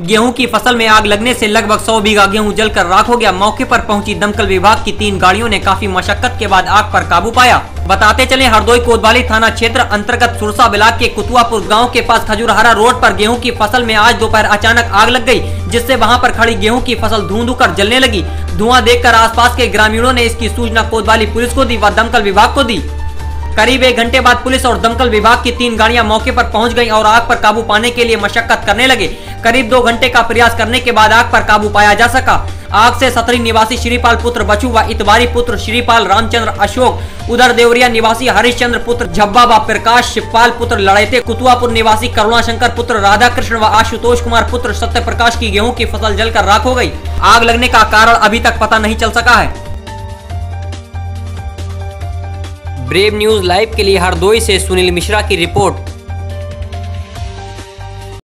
गेहूँ की फ़सल में आग लगने से लगभग 100 बीघा गेहूँ जलकर राख हो गया। मौके पर पहुँची दमकल विभाग की तीन गाड़ियों ने काफ़ी मशक्कत के बाद आग पर काबू पाया। बताते चले, हरदोई कोतवाली थाना क्षेत्र अंतर्गत सुरसा ब्लाक के कुतुआपुर गाँव के पास खजूरहरा रोड पर गेहूँ की फ़सल में आज दोपहर अचानक आग लग गई, जिससे वहाँ पर खड़ी गेहूँ की फ़सल धुआँ कर जलने लगी। धुआँ देखकर आसपास के ग्रामीणों ने इसकी सूचना कोतवाली पुलिस को दी व दमकल विभाग को दी। करीब एक घंटे बाद पुलिस और दमकल विभाग की तीन गाड़ियाँ मौके पर पहुँच गईं और आग पर काबू पाने के लिए मशक्कत करने लगे। करीब दो घंटे का प्रयास करने के बाद आग पर काबू पाया जा सका। आग से सतरी निवासी श्रीपाल पुत्र बचू व इतवारी पुत्र श्रीपाल रामचंद्र अशोक, उधर देवरिया निवासी हरिश्चंद्र पुत्र झब्बा व प्रकाश शिवपाल पुत्र लड़ेते, कुतुआपुर निवासी करुणा शंकर पुत्र राधा कृष्ण व आशुतोष कुमार पुत्र सत्य प्रकाश की गेहूँ की फ़सल जलकर राख हो गई। आग लगने का कारण अभी तक पता नहीं चल सका है। ब्रेव न्यूज़ लाइव के लिए हरदोई से सुनील मिश्रा की रिपोर्ट।